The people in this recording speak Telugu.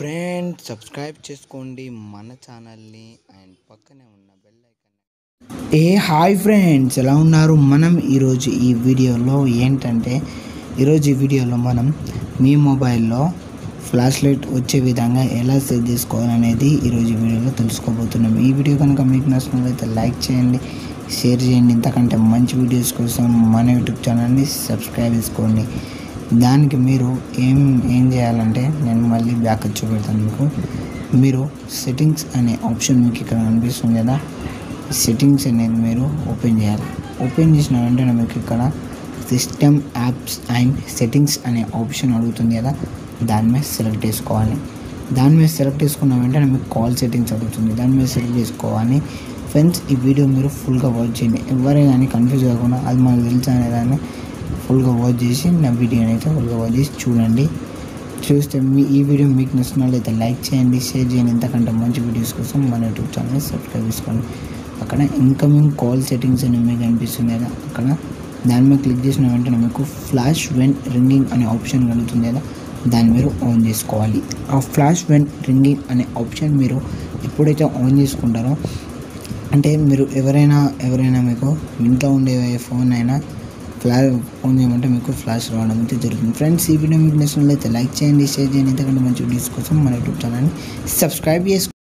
ఫ్రెండ్ సబ్స్క్రైబ్ చేసుకోండి మన ఛానల్ని. అండ్ పక్కనే ఉన్న బెల్ ఐకాన్ ఏ హాయ్ ఫ్రెండ్స్ ఎలా ఉన్నారు? మనం ఈరోజు ఈ వీడియోలో ఏంటంటే ఈరోజు ఈ వీడియోలో మనం మీ మొబైల్లో ఫ్లాష్ లైట్ వచ్చే విధంగా ఎలా సెట్ చేసుకోవాలనేది ఈరోజు వీడియోలో తెలుసుకోబోతున్నాం. ఈ వీడియో కనుక మీకు నచ్చినట్లయితే లైక్ చేయండి షేర్ చేయండి. ఇంతకంటే మంచి వీడియోస్ కోసం మన యూట్యూబ్ ఛానల్ని సబ్స్క్రైబ్ చేసుకోండి. దానికి మీరు ఏం ఏం చేయాలంటే నేను మళ్ళీ బ్యాక్ వచ్చి పెడతాను మీకు. మీరు సెట్టింగ్స్ అనే ఆప్షన్ మీకు ఇక్కడ కనిపిస్తుంది కదా. సెట్టింగ్స్ అనేది మీరు ఓపెన్ చేయాలి. ఓపెన్ చేసిన వెంటనే మీకు ఇక్కడ సిస్టమ్ యాప్స్ అండ్ సెట్టింగ్స్ అనే ఆప్షన్ అడుగుతుంది కదా. దాని మీద సెలెక్ట్ చేసుకోవాలి. దాని మీద సెలెక్ట్ చేసుకున్న వెంటనే మీకు కాల్ సెట్టింగ్స్ అడుగుతుంది. దాని మీద సెలెక్ట్ చేసుకోవాలి. ఫ్రెండ్స్ ఈ వీడియో మీరు ఫుల్గా వాచ్ చేయండి. ఎవరే కానీ కన్ఫ్యూజ్ కాకుండా అది మనకు తెలుసు అనే దాన్ని ఫుల్గా వాచ్ చేసి నా వీడియోని అయితే ఫుల్గా వాచ్ చేసి చూడండి. చూస్తే మీ ఈ వీడియో మీకు నచ్చినట్లయితే లైక్ చేయండి షేర్ చేయండి. ఇంతకంటే మంచి వీడియోస్ కోసం మన యూట్యూబ్ ఛానల్ని సబ్స్క్రైబ్ చేసుకోండి. అక్కడ ఇన్కమింగ్ కాల్ సెట్టింగ్స్ అని మీకు అనిపిస్తుంది కదా? అక్కడ దాని మీద క్లిక్ చేసిన వెంటనే మీకు ఫ్లాష్ వెన్ రింగింగ్ అనే ఆప్షన్ కలుగుతుంది కదా? దాన్ని మీరు ఆన్ చేసుకోవాలి. ఆ ఫ్లాష్ వెన్ రింగింగ్ అనే ఆప్షన్ మీరు ఎప్పుడైతే ఆన్ చేసుకుంటారో అంటే మీరు ఎవరైనా ఎవరైనా మీకు ఇంట్లో ఉండే ఫోన్ అయినా ఫ్లాష్ ఫోన్ చేయమంటే మీకు ఫ్లాష్ రావడం అయితే జరుగుతుంది. ఫ్రెండ్స్ ఈ వీడియో మీకు నచ్చినట్లయితే లైక్ చేయండి షేర్ చేయండి. ఎందుకంటే మంచి వీడియోస్ కోసం మన యూట్యూబ్ ఛానల్ని సబ్స్క్రైబ్ చేసుకోండి